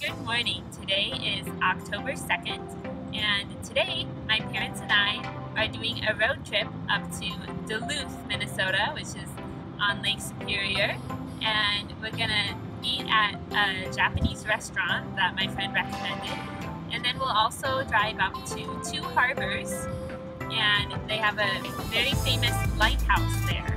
Good morning. Today is October 2nd, and today my parents and I are doing a road trip up to Duluth, Minnesota, which is on Lake Superior, and we're gonna eat at a Japanese restaurant that my friend recommended, and then we'll also drive up to Two Harbors, and they have a very famous lighthouse there.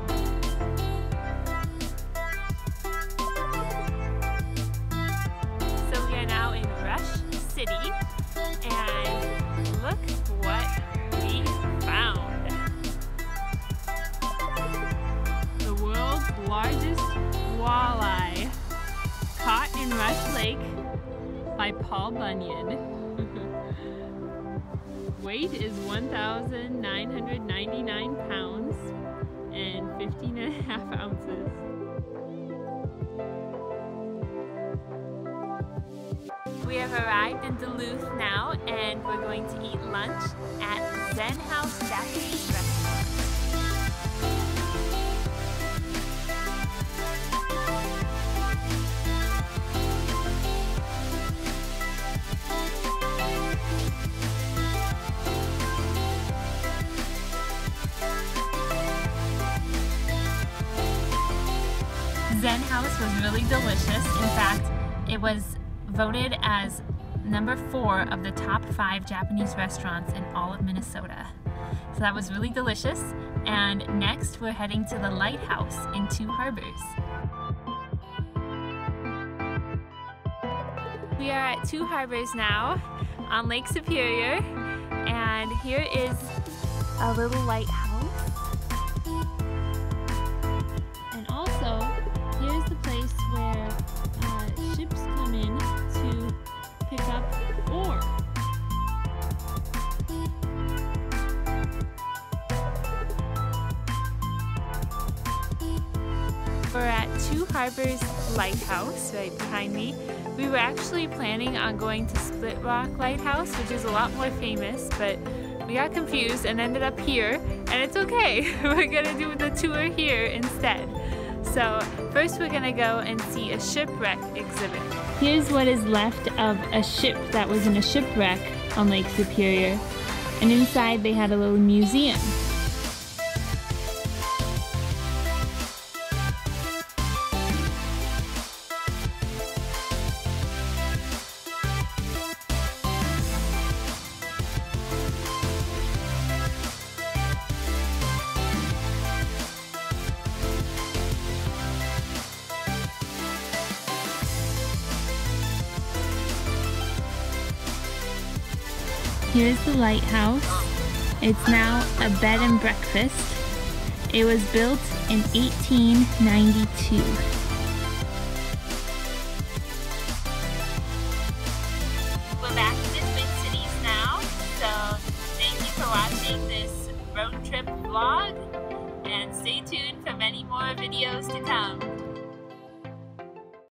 Rush Lake by Paul Bunyan. Weight is 1,999 pounds and 15 and a half ounces. We have arrived in Duluth now and we're going to eat lunch at Zen House Japanese Restaurant. Zen House was really delicious. In fact, it was voted as number four of the top five Japanese restaurants in all of Minnesota. So that was really delicious. And next we're heading to the lighthouse in Two Harbors. We are at Two Harbors now on Lake Superior and here is a little lighthouse at Two Harbors Lighthouse right behind me. We were actually planning on going to Split Rock Lighthouse, which is a lot more famous, but we got confused and ended up here, and it's okay. we're gonna do the tour here instead. So first we're gonna go and see a shipwreck exhibit. Here's what is left of a ship that was in a shipwreck on Lake Superior. And inside they had a little museum. Here's the lighthouse. It's now a bed and breakfast. It was built in 1892. We're back in the Cities now, so thank you for watching this road trip vlog and stay tuned for many more videos to come.